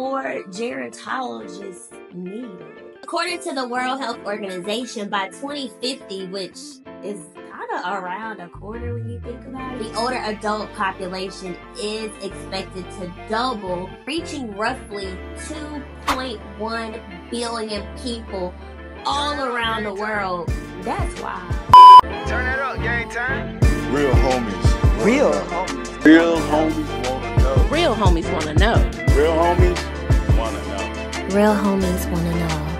more gerontologists needed? According to the World Health Organization, by 2050, which is kind of around a quarter when you think about it, the older adult population is expected to double, reaching roughly 2.1 billion people all around the world. That's wild. Turn that up, game time. Real homies. Real homies. Real homies wanna know. Real homies want to know. Real homies wanna know. Real homies want to know.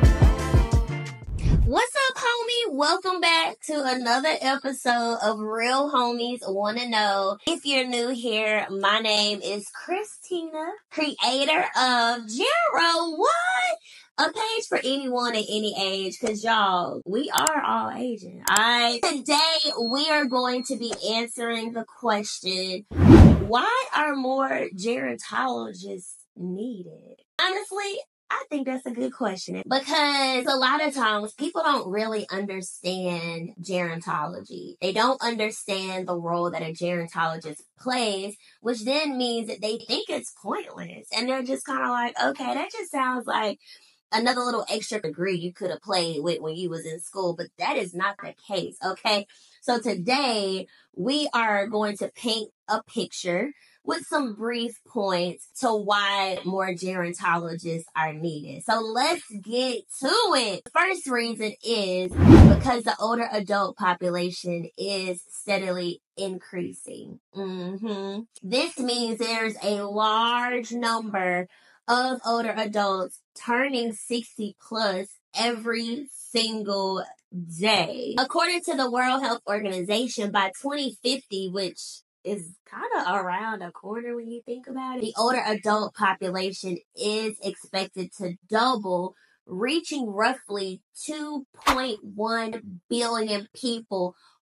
What's up, homie? Welcome back to another episode of Real Homies Want to Know. If you're new here, my name is Christina, creator of Gero. What? A page for anyone at any age, cause y'all, we are all aging. Alright. Today we are going to be answering the question, why are more gerontologists needed? Honestly, I think that's a good question because a lot of times people don't really understand gerontology. They don't understand the role that a gerontologist plays, which then means that they think it's pointless. And they're just kind of like, okay, that just sounds like another little extra degree you could have played with when you was in school, but that is not the case. Okay. So today we are going to paint a picture with some brief points to why more gerontologists are needed. So let's get to it. The First reason is because the older adult population is steadily increasing. hmm This means there's a large number of older adults turning 60 plus every single day. According to the World Health Organization, by 2050, which is kind of around a corner when you think about it, the older adult population is expected to double, reaching roughly 2.1 billion people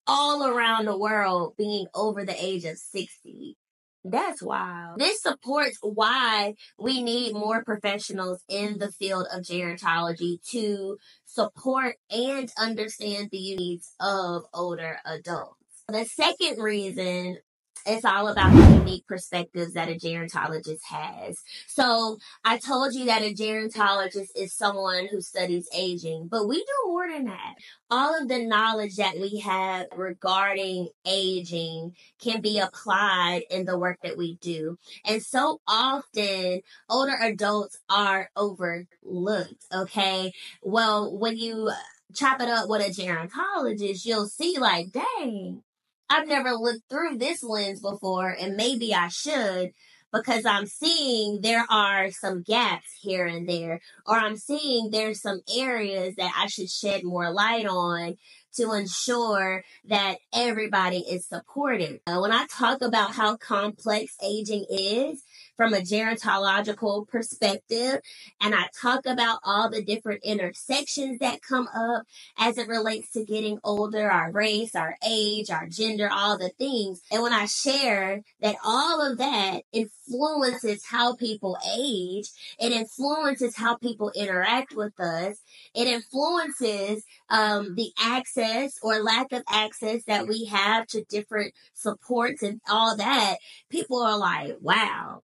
all around the world being over the age of 60. That's wild. This supports why we need more professionals in the field of gerontology to support and understand the needs of older adults. The second reason it's all about the unique perspectives that a gerontologist has. So I told you that a gerontologist is someone who studies aging, but we do more than that. All of the knowledge that we have regarding aging can be applied in the work that we do. And so often older adults are overlooked. Okay. Well, when you chop it up with a gerontologist, you'll see like, dang, I've never looked through this lens before, and maybe I should because I'm seeing there are some gaps here and there, or I'm seeing there's some areas that I should shed more light on to ensure that everybody is supported. When I talk about how complex aging is, from a gerontological perspective. And I talk about all the different intersections that come up as it relates to getting older, our race, our age, our gender, all the things. And when I share that all of that influences how people age, it influences how people interact with us. It influences um, the access or lack of access that we have to different supports and all that. People are like, wow,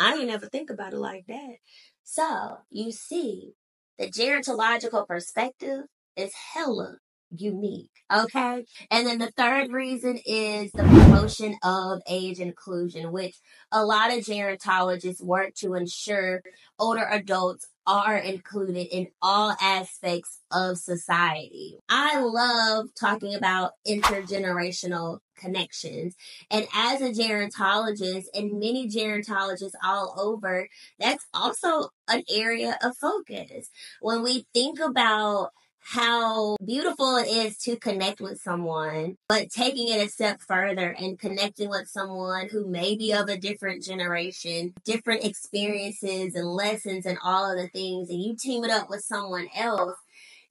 I didn't ever think about it like that. So you see, the gerontological perspective is hella unique. Okay. And then the third reason is the promotion of age inclusion, which a lot of gerontologists work to ensure older adults are included in all aspects of society. I love talking about intergenerational connections. And as a gerontologist and many gerontologists all over, that's also an area of focus. When we think about how beautiful it is to connect with someone, but taking it a step further and connecting with someone who may be of a different generation, different experiences and lessons and all of the things, and you team it up with someone else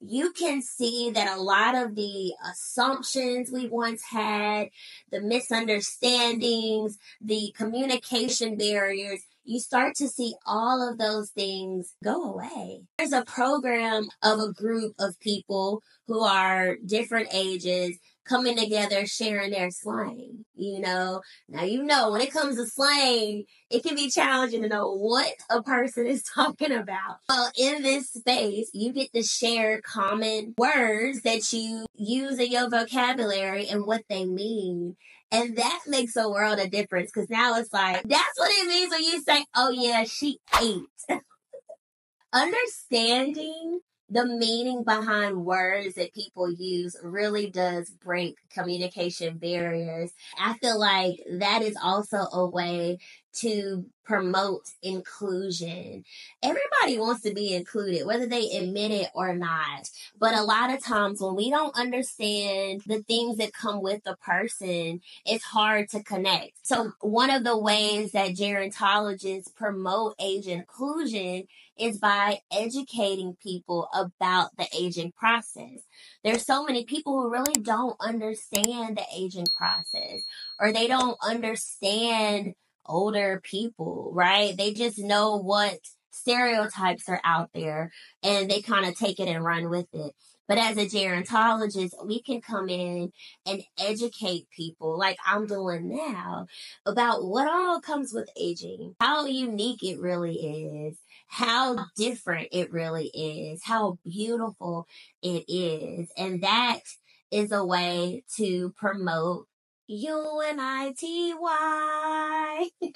you can see that a lot of the assumptions we once had, the misunderstandings, the communication barriers, you start to see all of those things go away. There's a program of a group of people who are different ages coming together, sharing their slang. You know, now you know when it comes to slang, it can be challenging to know what a person is talking about. Well, in this space, you get to share common words that you use in your vocabulary and what they mean. And that makes a world of difference because now it's like, that's what it means when you say, oh yeah, she ate. Understanding the meaning behind words that people use really does break communication barriers. I feel like that is also a way to promote inclusion. Everybody wants to be included, whether they admit it or not. But a lot of times when we don't understand the things that come with a person, it's hard to connect. So one of the ways that gerontologists promote age inclusion is by educating people about the aging process. There's so many people who really don't understand the aging process or they don't understand older people, right? They just know what stereotypes are out there and they kind of take it and run with it. But as a gerontologist, we can come in and educate people like I'm doing now about what all comes with aging, how unique it really is, how different it really is, how beautiful it is. And that is a way to promote U-N-I-T-Y.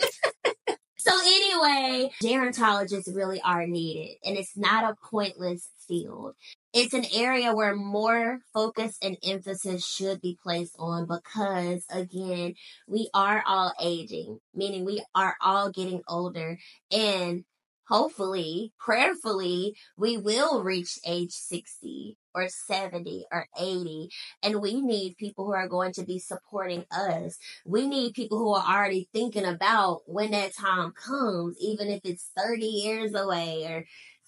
so anyway, gerontologists really are needed and it's not a pointless field. It's an area where more focus and emphasis should be placed on because again, we are all aging, meaning we are all getting older and hopefully, prayerfully, we will reach age 60 or 70 or 80. And we need people who are going to be supporting us. We need people who are already thinking about when that time comes, even if it's 30 years away or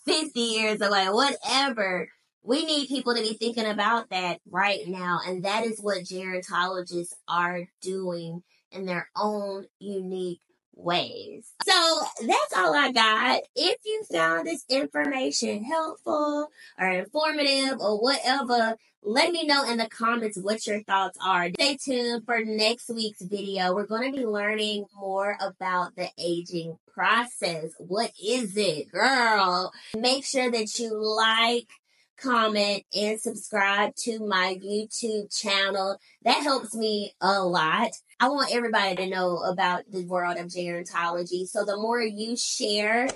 50 years away, whatever. We need people to be thinking about that right now. And that is what gerontologists are doing in their own unique ways. So that's all I got. If you found this information helpful or informative or whatever, let me know in the comments what your thoughts are. Stay tuned for next week's video. We're going to be learning more about the aging process. What is it, girl? Make sure that you like, comment, and subscribe to my YouTube channel. That helps me a lot. I want everybody to know about the world of gerontology. So the more you share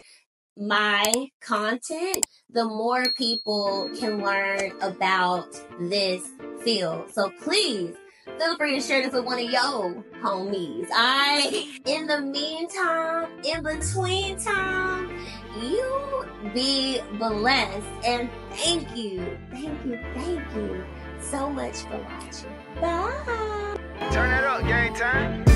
my content, the more people can learn about this field. So please feel free to share this with one of your homies. I, in the meantime, in between time, you be blessed and thank you, thank you, thank you so much for watching. Bye. Turn it up, game time.